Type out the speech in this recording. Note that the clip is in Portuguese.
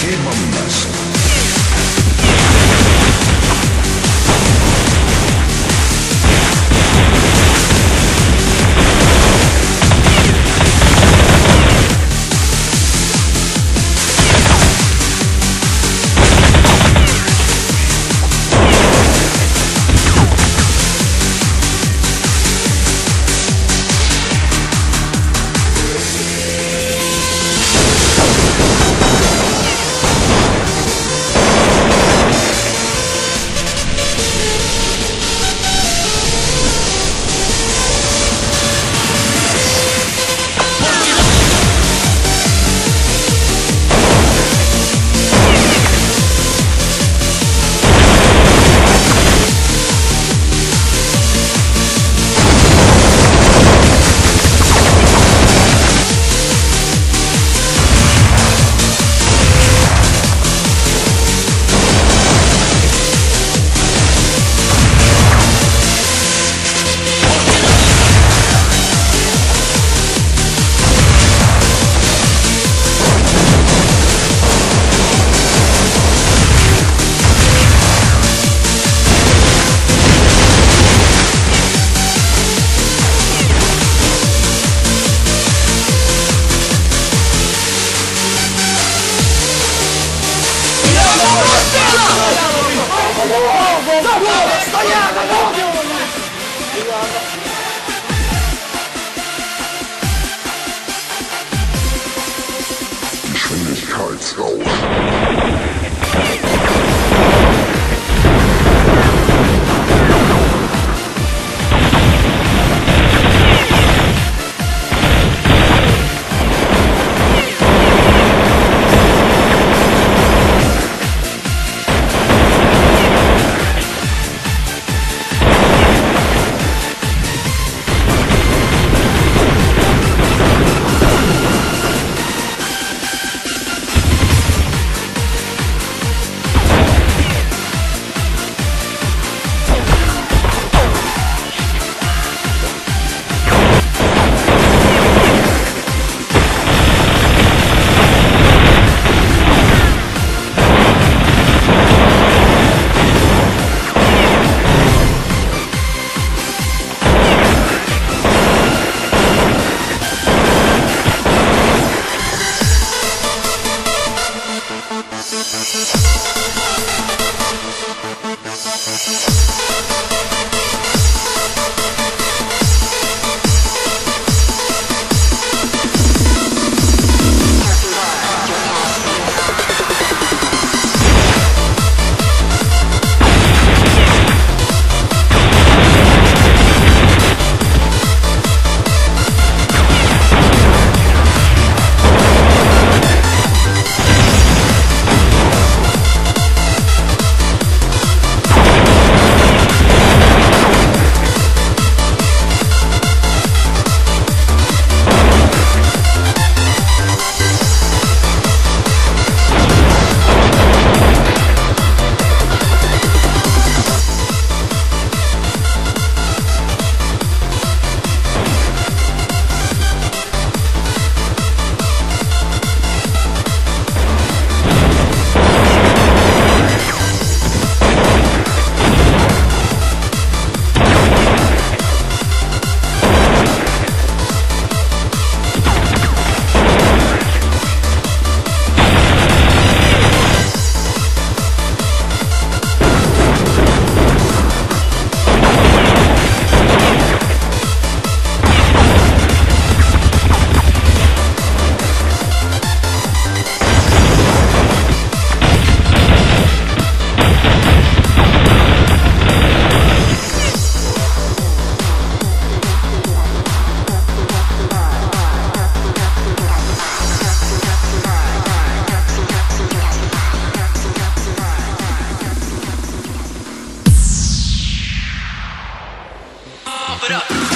firma-me soul. Geschwindigkeitsrausch. it up.